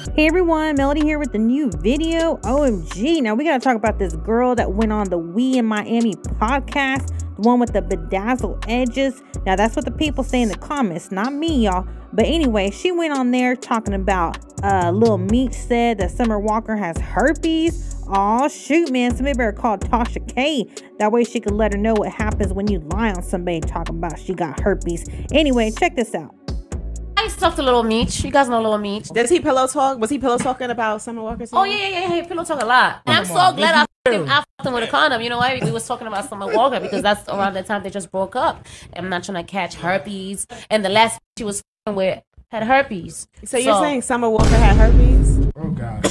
Hey everyone, Melody here with the new video. OMG. Now we got to talk about this girl that went on the We in Miami podcast, the one with the bedazzled edges. Now that's what the people say in the comments, not me, y'all. But anyway, she went on there talking about uh Lil Meech said that Summer Walker has herpes. Oh shoot, man. Somebody better call Tasha K. That way she could let her know what happens when you lie on somebody talking about she got herpes. Anyway, check this out. I used to talk to Little Meech. You guys know Little Meech. Does he pillow talk? Was he pillow talking about Summer Walker? Oh yeah, yeah, yeah. He pillow talk a lot. And I'm so glad I fucked him, I fucked him with a condom. You know why? We was talking about Summer Walker because that's around the time they just broke up. I'm not trying to catch herpes. And the last she was fucking with had herpes. So you're saying Summer Walker had herpes? Oh God.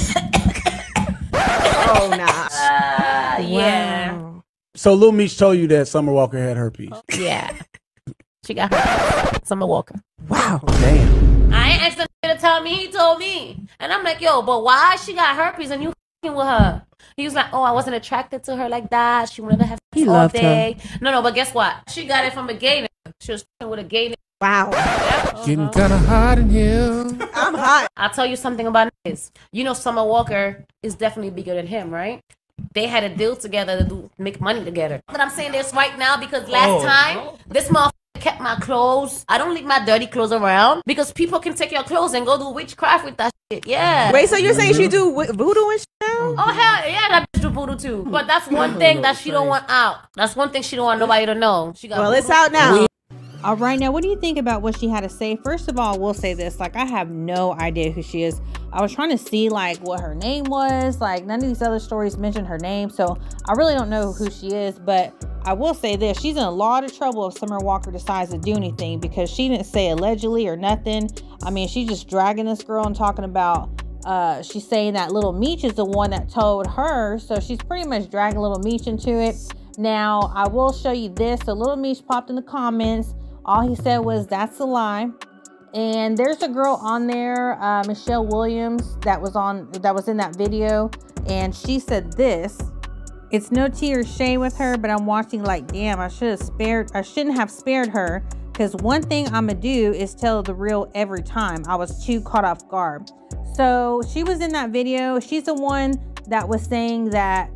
oh nah. Uh, yeah. Wow. So Lil Meech told you that Summer Walker had herpes. Yeah. She got herpes. Summer Walker. Wow. Damn. I ain't asked him to tell me. He told me, and I'm like, yo, but why she got herpes and you fucking with her? He was like, oh, I wasn't attracted to her like that. She wanted to have He all loved her. day. No, no, but guess what? She got it from a gay. nigga. She was fucking with a gay. nigga. Wow. Getting kind of hot in here. I'm hot. I'll tell you something about this. You know, Summer Walker is definitely bigger than him, right? They had a deal together to do, make money together. But I'm saying this right now because last Oh. time this motherfucker kept my clothes. I don't leave my dirty clothes around because people can take your clothes and go do witchcraft with that shit. Yeah. Wait, so you're saying she mm-hmm. do voodoo and shit now? Oh hell yeah, that bitch do voodoo too. But that's one thing that she don't want out. That's one thing she don't want nobody to know. She got Well, it's out now. All right, now what do you think about what she had to say? First of all, we'll say this: like, I have no idea who she is. I was trying to see like what her name was. Like, none of these other stories mentioned her name, so I really don't know who she is. But I will say this: she's in a lot of trouble if Summer Walker decides to do anything because she didn't say allegedly or nothing. I mean, she's just dragging this girl and talking about. Uh, she's saying that Little Meech is the one that told her, so she's pretty much dragging Little Meech into it. Now, I will show you this. So, Little Meech popped in the comments. All he said was, That's a lie. And there's a girl on there, uh, Michelle Williams, that was on that was in that video, and she said this. It's no tea or shame with her, but I'm watching like, damn, I should have spared. I shouldn't have spared her, because one thing I'm gonna do is tell the real every time. I was too caught off guard. So she was in that video. She's the one that was saying that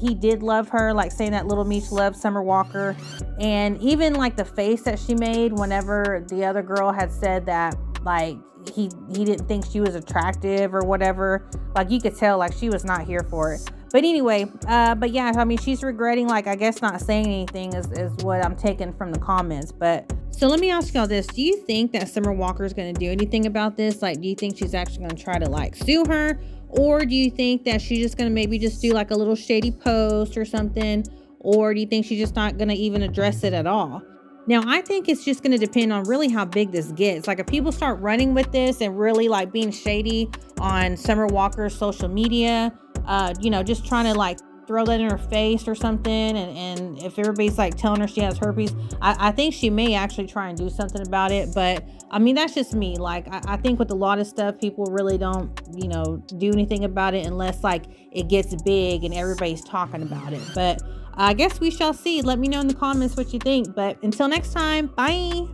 he did love her, like saying that Little Meech loved Summer Walker. And even like the face that she made whenever the other girl had said that, like, he he didn't think she was attractive or whatever. Like you could tell like she was not here for it. But anyway, uh, but yeah, I mean she's regretting like I guess not saying anything is, is what I'm taking from the comments. But so let me ask y'all this. Do you think that Summer Walker is gonna do anything about this? Like, do you think she's actually gonna try to like sue her? Or do you think that she's just gonna maybe just do like a little shady post or something? Or do you think she's just not gonna even address it at all? Now, I think it's just going to depend on really how big this gets. Like, if people start running with this and really like being shady on Summer Walker's social media, uh, you know, just trying to like throw that in her face or something, and, and if everybody's like telling her she has herpes, I, I think she may actually try and do something about it. But I mean, that's just me. Like, I, I think with a lot of stuff, people really don't, you know, do anything about it unless like it gets big and everybody's talking about it. But I guess we shall see. Let me know in the comments what you think. But until next time, bye.